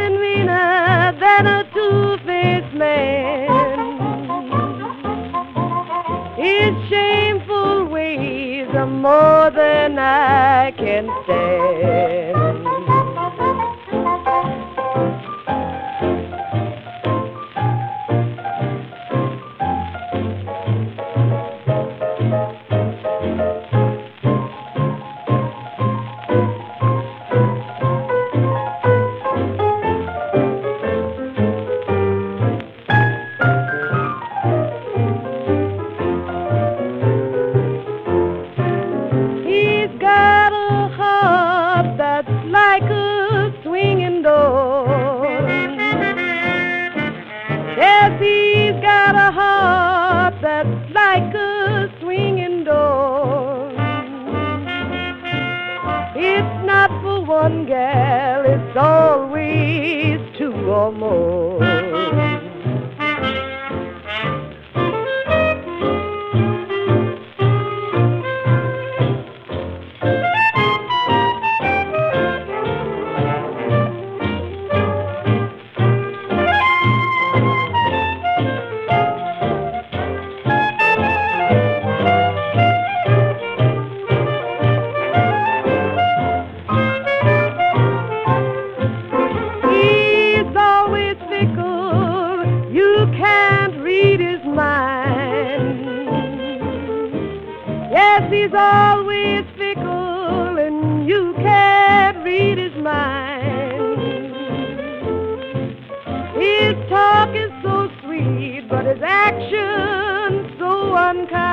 nothing meaner than a two-faced man. His shameful ways are more than I can stand. Yes, he's got a heart that's like a swinging door. It's not for one gal, it's always two or more. He's always fickle and you can't read his mind. His talk is so sweet, but his actions so unkind.